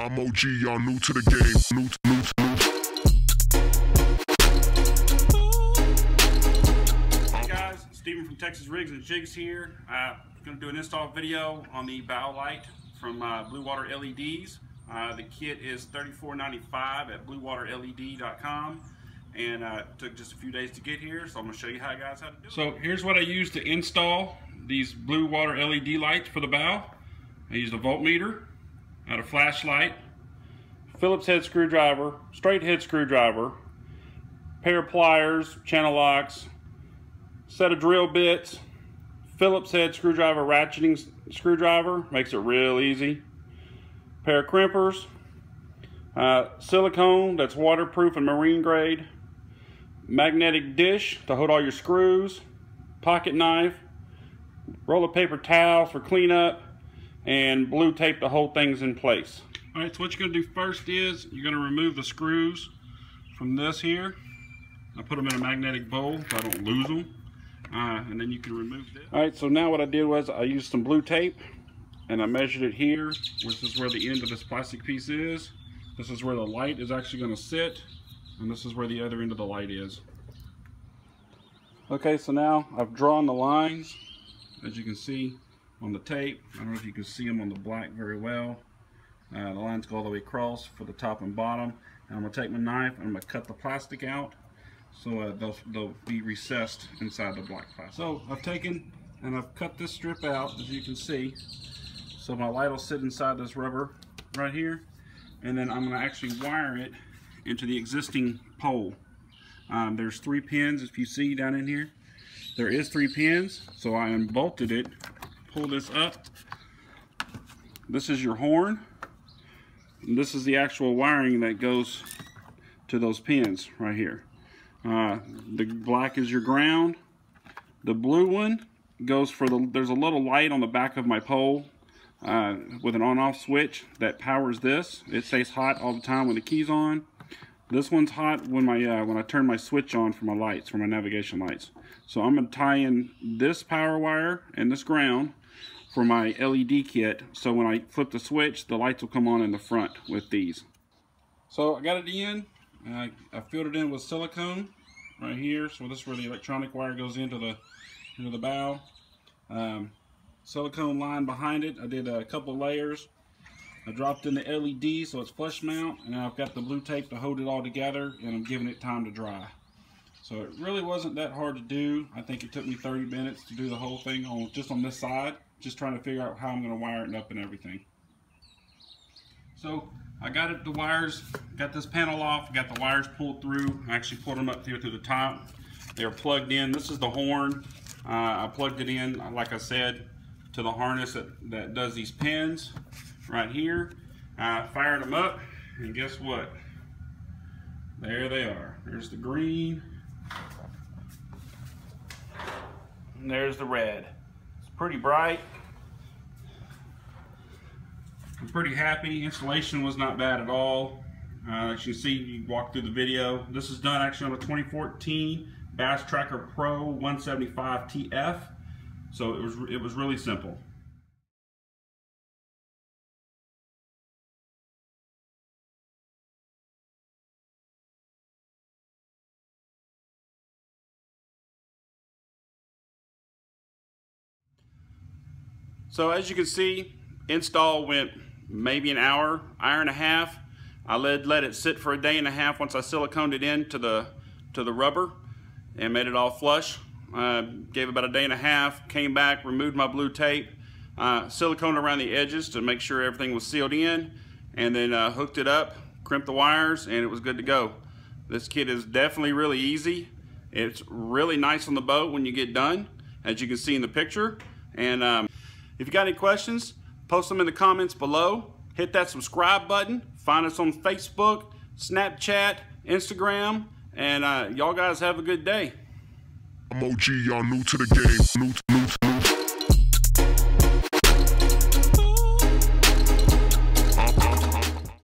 I'm OG, y'all new to the game. New, new, new. Hey guys, Steven from Texas Rigs and Jigs here. I'm uh, going to do an install video on the bow light from uh, Blue Water LEDs. Uh, the kit is $34.95 at bluewaterled.com and uh, took just a few days to get here so I'm going to show you how guys how to do it. So here's what I used to install these Blue Water LED lights for the bow. I used a voltmeter, I a flashlight, Phillips head screwdriver, straight head screwdriver, pair of pliers, channel locks, set of drill bits, Phillips head screwdriver ratcheting screwdriver, makes it real easy, pair of crimpers, uh, silicone that's waterproof and marine grade, magnetic dish to hold all your screws, pocket knife, roll of paper towel for cleanup, and blue tape the whole thing's in place. All right, so what you're gonna do first is you're gonna remove the screws from this here. I put them in a magnetic bowl so I don't lose them. Uh, and then you can remove this. All right, so now what I did was I used some blue tape and I measured it here, which is where the end of this plastic piece is. This is where the light is actually gonna sit, and this is where the other end of the light is. Okay, so now I've drawn the lines, as you can see on the tape. I don't know if you can see them on the black very well. Uh, the lines go all the way across for the top and bottom. And I'm going to take my knife and I'm going to cut the plastic out so uh, they'll, they'll be recessed inside the black plastic. So I've taken and I've cut this strip out as you can see. So my light will sit inside this rubber right here and then I'm going to actually wire it into the existing pole. Um, there's three pins if you see down in here. There is three pins so I unbolted it, pull this up. This is your horn and this is the actual wiring that goes to those pins right here. Uh, the black is your ground. The blue one goes for the, there's a little light on the back of my pole uh, with an on-off switch that powers this. It stays hot all the time when the key's on. This one's hot when my uh, when I turn my switch on for my lights, for my navigation lights. So I'm going to tie in this power wire and this ground for my LED kit. So when I flip the switch, the lights will come on in the front with these. So I got it in. I, I filled it in with silicone right here. So this is where the electronic wire goes into the into the bow. Um, silicone line behind it. I did a couple layers. I dropped in the LED so it's flush mount and I've got the blue tape to hold it all together and I'm giving it time to dry. So it really wasn't that hard to do. I think it took me 30 minutes to do the whole thing on just on this side just trying to figure out how I'm going to wire it up and everything. So I got it, the wires, got this panel off, got the wires pulled through. I actually pulled them up here to the top. They are plugged in. This is the horn. Uh, I plugged it in, like I said, to the harness that, that does these pins right here. I fired them up, and guess what? There they are. There's the green, and there's the red It's pretty bright. I'm pretty happy. Installation was not bad at all. Uh, as you see, you walk through the video. This is done actually on a 2014 Bass Tracker Pro 175 TF. So it was it was really simple. So as you can see, install went maybe an hour, hour and a half. I let, let it sit for a day and a half once I siliconed it into the, to the rubber and made it all flush. Uh, gave about a day and a half, came back, removed my blue tape, uh, siliconed around the edges to make sure everything was sealed in, and then uh, hooked it up, crimped the wires, and it was good to go. This kit is definitely really easy. It's really nice on the boat when you get done, as you can see in the picture. And um, if you got any questions, post them in the comments below. Hit that subscribe button. Find us on Facebook, Snapchat, Instagram, and uh, y'all guys have a good day. I'm OG, y'all new to the game. New, new.